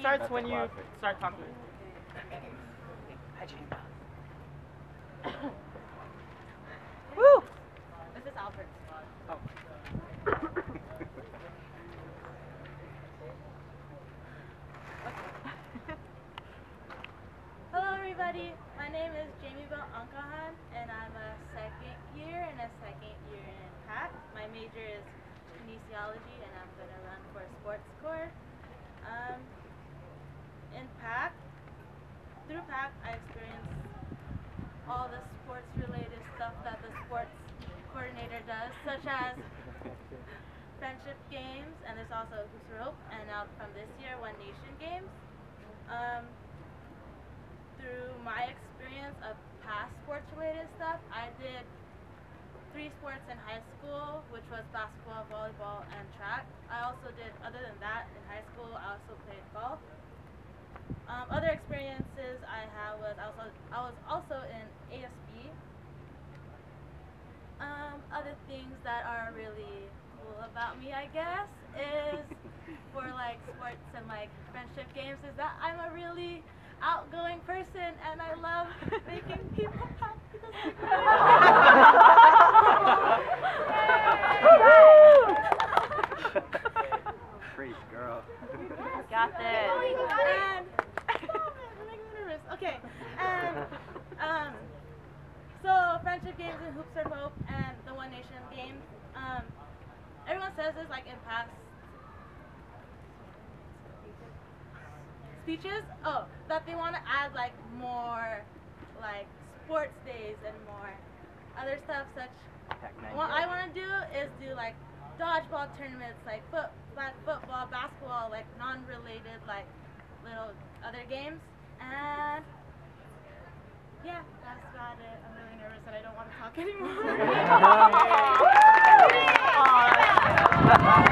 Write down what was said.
starts when you start talking. Woo! This is Albert's. Hello, everybody. My name is Jamie Bell Ankahan, and I'm a second year and a second year in PAC. My major is kinesiology, and I'm going to run for sports core. Um, in PAC, PAC, I experienced all the sports related stuff that the sports coordinator does, such as friendship games, and there's also hoops rope, and now from this year, One Nation games. Um, through my experience of past sports related stuff, I did three sports in high school, which was basketball, volleyball, and track. I also did, other than that, in high school, I also played golf. Um, other experiences I had was I was, I was also in ASB. Um, other things that are really cool about me, I guess, is for like sports and like friendship games, is that I'm a really outgoing person and I love making people happy. Preach, girl. Got this. and you're making me nervous. Okay, and um, so friendship games and hoops are hope and the One Nation games. Um, everyone says this like in past speeches. Oh, that they want to add like more like sports days and more other stuff such. What I want to do is do like dodgeball tournaments, like foot, flag football, basketball, like non-related, like little other games. And yeah, that's about it. I'm really